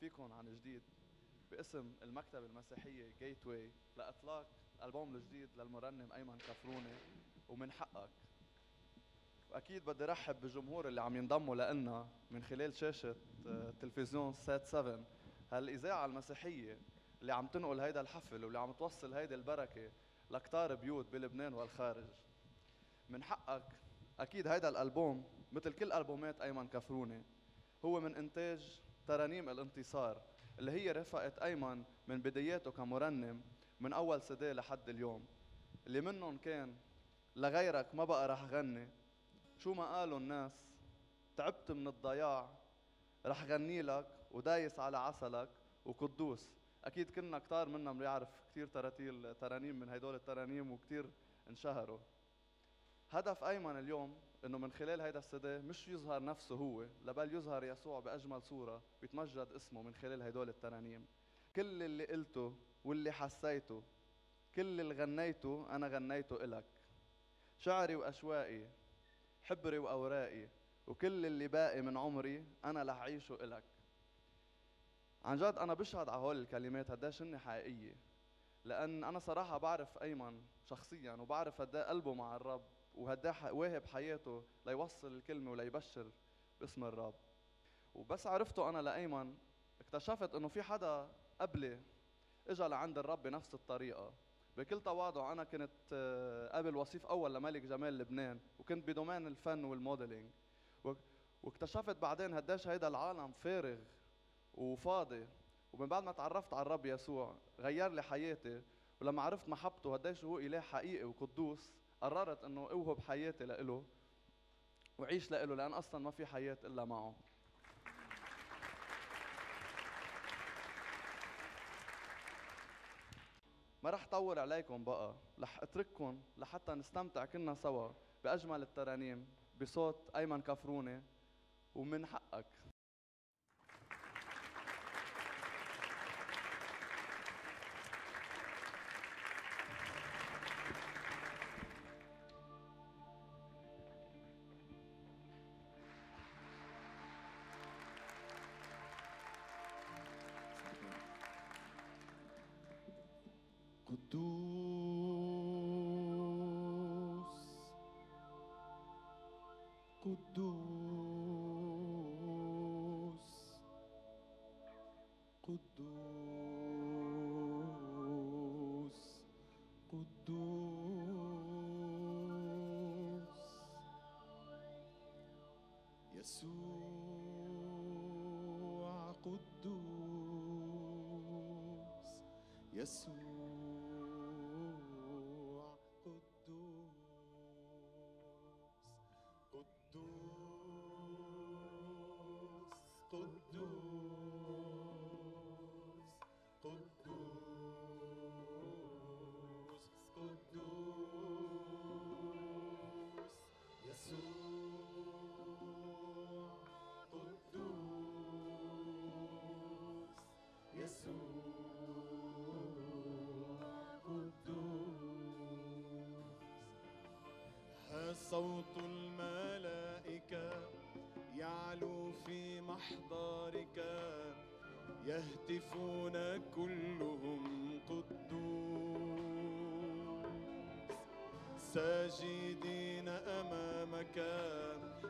فيكم عن جديد باسم المكتبة المسيحية جيت واي لإطلاق الألبوم الجديد للمرنم أيمن كفروني ومن حقك. وأكيد بدي رحب بالجمهور اللي عم ينضموا لنا من خلال شاشة آه، تلفزيون سات 7 هالإذاعة المسيحية اللي عم تنقل هيدا الحفل واللي عم توصل هيدي البركة لكتار بيوت بلبنان والخارج. من حقك أكيد هيدا الألبوم مثل كل ألبومات أيمن كفروني هو من إنتاج ترانيم الانتصار اللي هي رفقت أيمن من بداياته كمرنم من أول سدي لحد اليوم. اللي منهم كان لغيرك ما بقى رح غني شو ما قالوا الناس تعبت من الضياع رح غني لك ودايس على عسلك وقدوس. أكيد كنا كتار منا بيعرف كثير تراتيل ترانيم من هدول الترانيم وكثير انشهروا. هدف أيمن اليوم إنه من خلال هيدا السدي مش يظهر نفسه هو لبل يظهر يسوع بأجمل صورة بيتمجد اسمه من خلال هدول الترانيم كل اللي قلته واللي حسيته كل اللي غنيته أنا غنيته إلك. شعري واشواقي حبري واوراقي وكل اللي باقي من عمري أنا رح أعيشه إلك. عن جد أنا بشهد على هول الكلمات قديش هن حقيقية لأن أنا صراحة بعرف أيمن شخصيا وبعرف قد قلبه مع الرب. وهدا واهب حياته ليوصل الكلمة وليبشر باسم الرب. وبس عرفته أنا لأيمن اكتشفت إنه في حدا قبلي اجى لعند الرب بنفس الطريقة. بكل تواضع أنا كنت آه، قبل وصيف أول لملك جمال لبنان وكنت بدومين الفن والموديلينج. واكتشفت بعدين قديش هيدا العالم فارغ وفاضي. ومن بعد ما تعرفت على الرب يسوع غير لي حياتي. ولما عرفت محبته قديش هو إله حقيقي وقدوس. قررت إنه أوهب حياتي لإله وعيش لإله لأن أصلا ما في حياة إلا معه. ما رح طول عليكم بقى رح أترككم لحتى نستمتع كلنا سوا بأجمل الترانيم بصوت أيمن كفروني ومن حقك. Kudus Kudus Kudus Kudus Yeshua Kudus Yeshua Tu في محضرك يهتفون كلهم قدوس. ساجدين أمامك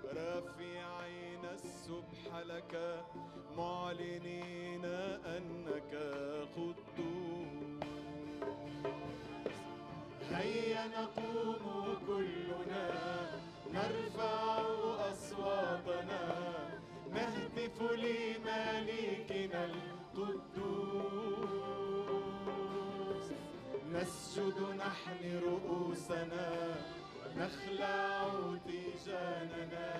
رافعين السبح لك معلنين أنك قدوس. هيا نقوم كلنا نرفع نسجد نحن رؤوسنا نخلع تيجاننا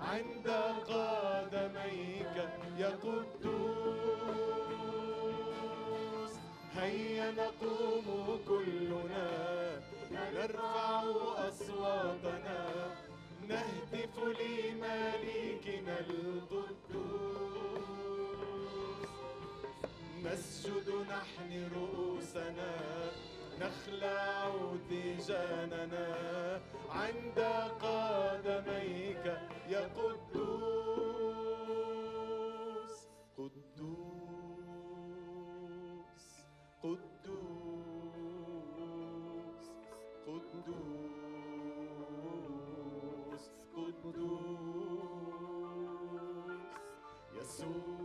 عند قدميك يا قدوس. هيا نقوم كلنا نرفع أصواتنا. نهتف لملكنا القدوس. نسجد نحن رؤوسنا نخلع تيجاننا عند قدميك يا قدوس. قدوس. قدوس. قدوس. قدوس. يسوع.